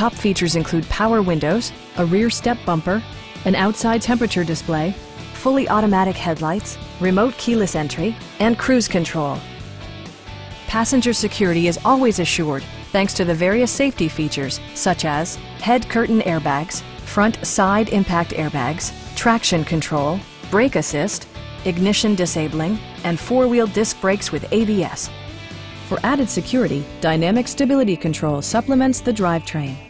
Top features include power windows, a rear step bumper, an outside temperature display, fully automatic headlights, remote keyless entry, and cruise control. Passenger security is always assured thanks to the various safety features such as head curtain airbags, front side impact airbags, traction control, brake assist, ignition disabling, and four-wheel disc brakes with ABS. For added security, Dynamic Stability Control supplements the drivetrain.